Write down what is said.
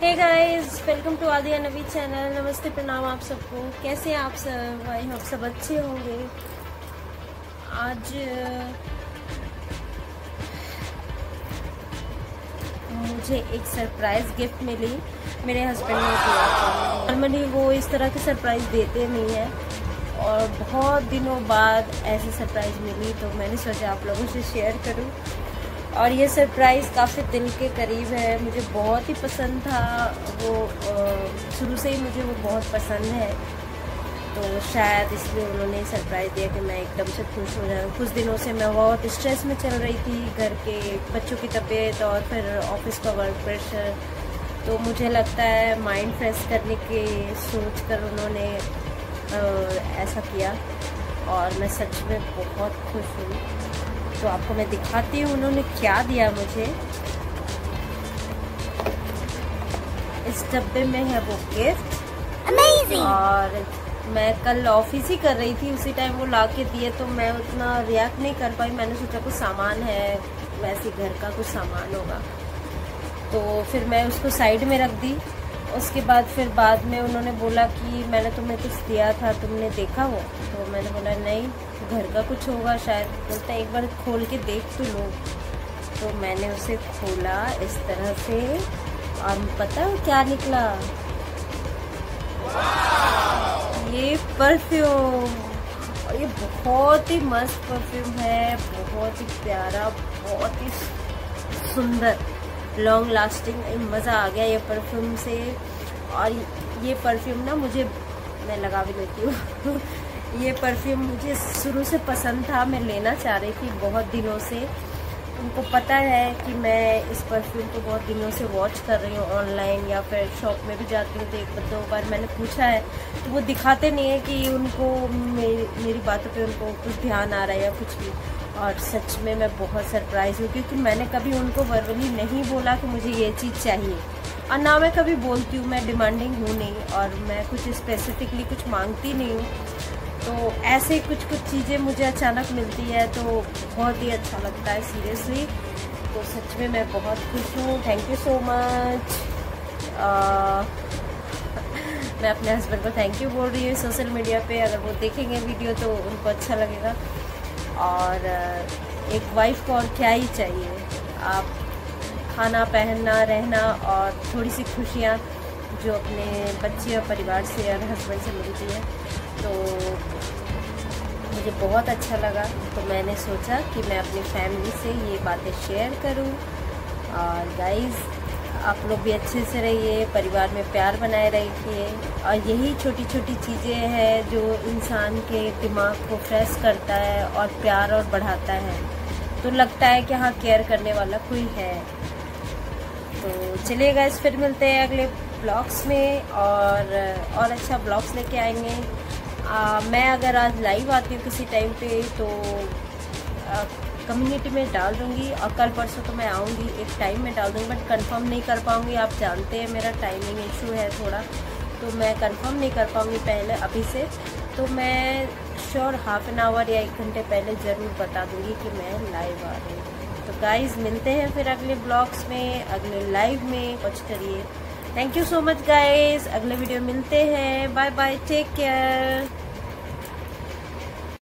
Hey guys welcome to Adiya Nabi channel नमस्ते प्रणाम आप सबको। कैसे आप सब? आई होप सब अच्छे होंगे। आज, मुझे एक सरप्राइज़ गिफ्ट मिली। मेरे हस्बैंड ने दिया नॉर्मली वो इस तरह के सरप्राइज़ देते नहीं हैं। और बहुत दिनों बाद ऐसी सरप्राइज़ मिली तो मैंने सोचा आप लोगों से शेयर करूँ। और ये सरप्राइज़ काफ़ी दिल के करीब है। मुझे बहुत ही पसंद था। वो शुरू से ही मुझे वो बहुत पसंद है। तो शायद इसलिए उन्होंने सरप्राइज़ दिया कि मैं एकदम से खुश हो जाऊँ। कुछ दिनों से मैं बहुत स्ट्रेस में चल रही थी घर के बच्चों की तबीयत और फिर ऑफ़िस का वर्क प्रेशर तो मुझे लगता है माइंड फ्रेश करने के सोच कर उन्होंने ऐसा किया। और मैं सच में बहुत खुश हूँ। तो आपको मैं दिखाती हूँ उन्होंने क्या दिया मुझे। इस डब्बे में है वो गिफ्ट Amazing. और मैं कल ऑफ़िस ही कर रही थी उसी टाइम वो ला के दिए तो मैं उतना रिएक्ट नहीं कर पाई। मैंने सोचा कुछ सामान है वैसे घर का कुछ सामान होगा। तो फिर मैं उसको साइड में रख दी। उसके बाद फिर बाद में उन्होंने बोला कि मैंने तुम्हें कुछ दिया था तुमने देखा वो? तो मैंने बोला नहीं। घर का कुछ होगा शायद। बोलता एक बार खोल के देख तो लो तो मैंने उसे खोला इस तरह से। और पता है क्या निकला? ये परफ्यूम। और ये बहुत ही मस्त परफ्यूम है। बहुत ही प्यारा, बहुत ही सुंदर। लॉन्ग लास्टिंग मज़ा आ गया ये परफ्यूम से। और ये परफ्यूम ना मुझे, मैं लगा भी लेती हूँ। ये परफ्यूम मुझे शुरू से पसंद था, मैं लेना चाह रही थी बहुत दिनों से। उनको पता है कि मैं इस परफ्यूम को बहुत दिनों से वॉच कर रही हूँ ऑनलाइन या फिर शॉप में भी जाती हूँ तो एक दो बार मैंने पूछा है। तो वो दिखाते नहीं है कि उनको मेरी मेरी बातों पे उनको कुछ ध्यान आ रहा है या कुछ भी। और सच में मैं बहुत सरप्राइज़ हूँ, क्योंकि मैंने कभी उनको वर्बली नहीं बोला कि मुझे ये चीज़ चाहिए। और ना मैं कभी बोलती हूँ, मैं डिमांडिंग हूँ नहीं और मैं कुछ स्पेसिफिकली कुछ मांगती नहीं हूँ। तो ऐसे कुछ कुछ चीज़ें मुझे अचानक मिलती है तो बहुत ही अच्छा लगता है सीरियसली तो सच में मैं बहुत खुश हूँ। थैंक यू सो मच मैं अपने हस्बैंड को थैंक यू बोल रही हूँ सोशल मीडिया पे। अगर वो देखेंगे वीडियो तो उनको अच्छा लगेगा। और एक वाइफ को और क्या ही चाहिए। आप खाना पहनना, रहना और थोड़ी सी खुशियाँ जो अपने बच्चे और परिवार से और हस्बैंड से मिलती है। तो मुझे बहुत अच्छा लगा। तो मैंने सोचा कि मैं अपनी फैमिली से ये बातें शेयर करूँ। और गाइस आप लोग भी अच्छे से रहिए, परिवार में प्यार बनाए रखिए और यही छोटी छोटी चीज़ें हैं जो इंसान के दिमाग को फ्रेश करता है और प्यार और बढ़ाता है। तो लगता है कि हाँ केयर करने वाला कोई है। तो चलिए गाइस फिर मिलते हैं अगले ब्लॉग्स में और और अच्छा ब्लॉग्स लेके आएँगे। आ, मैं अगर आज लाइव आती हूँ किसी टाइम पे तो कम्युनिटी में डाल दूँगी और कल परसों तो मैं आऊँगी एक टाइम में डाल दूँगी बट कंफर्म नहीं कर पाऊँगी। आप जानते हैं मेरा टाइमिंग इशू है थोड़ा तो मैं कंफर्म नहीं कर पाऊँगी पहले अभी से। तो मैं श्योर हाफ़ एन आवर या एक घंटे पहले ज़रूर बता दूँगी कि मैं लाइव आ रही हूँ। तो गाइज़ मिलते हैं फिर अगले ब्लॉग्स में अगले लाइव में। वॉच करिए। Thank you so much guys अगले वीडियो मिलते हैं. Bye bye take care